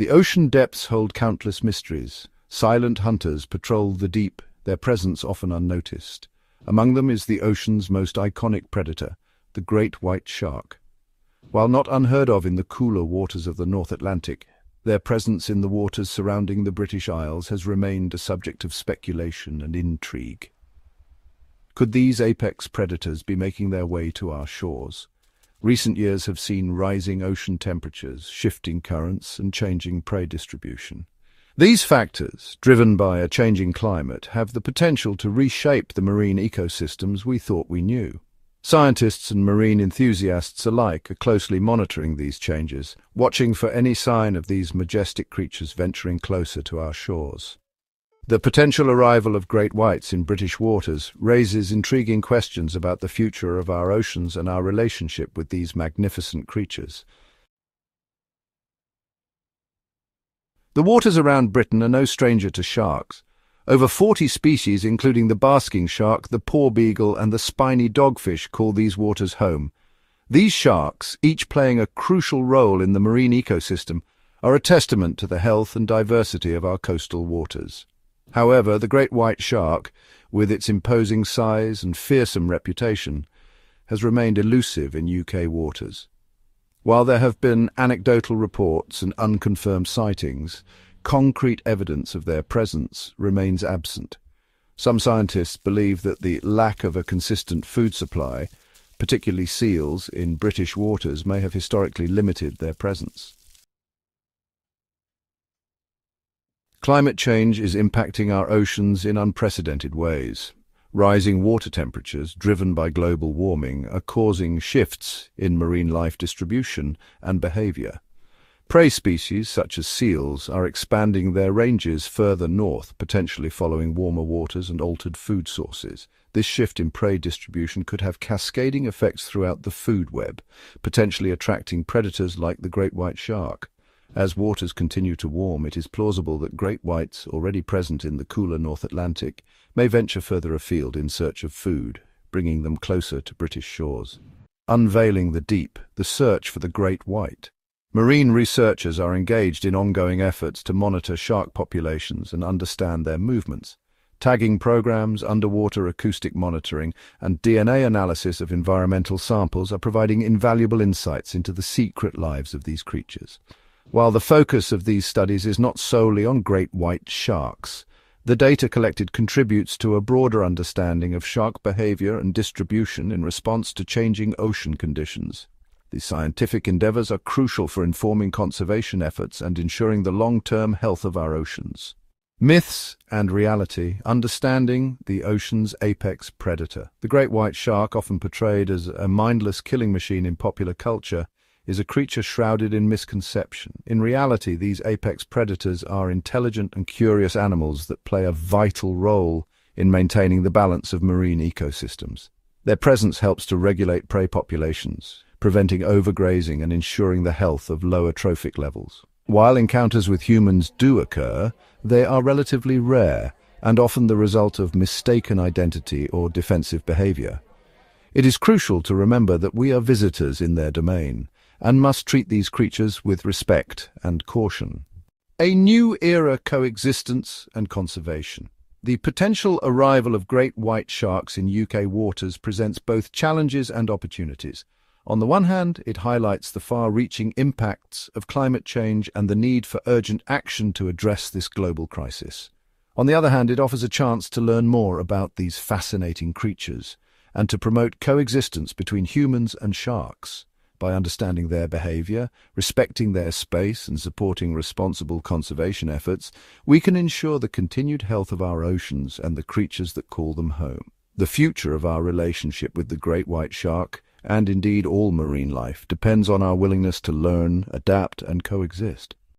The ocean depths hold countless mysteries. Silent hunters patrol the deep, their presence often unnoticed. Among them is the ocean's most iconic predator, the great white shark. While not unheard of in the cooler waters of the North Atlantic, their presence in the waters surrounding the British Isles has remained a subject of speculation and intrigue. Could these apex predators be making their way to our shores? Recent years have seen rising ocean temperatures, shifting currents, and changing prey distribution. These factors, driven by a changing climate, have the potential to reshape the marine ecosystems we thought we knew. Scientists and marine enthusiasts alike are closely monitoring these changes, watching for any sign of these majestic creatures venturing closer to our shores. The potential arrival of great whites in British waters raises intriguing questions about the future of our oceans and our relationship with these magnificent creatures. The waters around Britain are no stranger to sharks. Over 40 species, including the basking shark, the porbeagle, and the spiny dogfish, call these waters home. These sharks, each playing a crucial role in the marine ecosystem, are a testament to the health and diversity of our coastal waters. However, the great white shark, with its imposing size and fearsome reputation, has remained elusive in UK waters. While there have been anecdotal reports and unconfirmed sightings, concrete evidence of their presence remains absent. Some scientists believe that the lack of a consistent food supply, particularly seals, in British waters may have historically limited their presence. Climate change is impacting our oceans in unprecedented ways. Rising water temperatures, driven by global warming, are causing shifts in marine life distribution and behavior. Prey species, such as seals, are expanding their ranges further north, potentially following warmer waters and altered food sources. This shift in prey distribution could have cascading effects throughout the food web, potentially attracting predators like the great white shark. As waters continue to warm, it is plausible that great whites, already present in the cooler North Atlantic, may venture further afield in search of food, bringing them closer to British shores. Unveiling the deep, the search for the great white. Marine researchers are engaged in ongoing efforts to monitor shark populations and understand their movements. Tagging programs, underwater acoustic monitoring, and DNA analysis of environmental samples are providing invaluable insights into the secret lives of these creatures. While the focus of these studies is not solely on great white sharks, the data collected contributes to a broader understanding of shark behavior and distribution in response to changing ocean conditions. These scientific endeavors are crucial for informing conservation efforts and ensuring the long-term health of our oceans. Myths and reality, understanding the ocean's apex predator. The great white shark, often portrayed as a mindless killing machine in popular culture, is a creature shrouded in misconception. In reality, these apex predators are intelligent and curious animals that play a vital role in maintaining the balance of marine ecosystems. Their presence helps to regulate prey populations, preventing overgrazing and ensuring the health of lower trophic levels. While encounters with humans do occur, they are relatively rare and often the result of mistaken identity or defensive behavior. It is crucial to remember that we are visitors in their domain, and must treat these creatures with respect and caution. A new era coexistence and conservation. The potential arrival of great white sharks in UK waters presents both challenges and opportunities. On the one hand, it highlights the far-reaching impacts of climate change and the need for urgent action to address this global crisis. On the other hand, it offers a chance to learn more about these fascinating creatures and to promote coexistence between humans and sharks. By understanding their behavior, respecting their space and supporting responsible conservation efforts, we can ensure the continued health of our oceans and the creatures that call them home. The future of our relationship with the great white shark, and indeed all marine life, depends on our willingness to learn, adapt and coexist.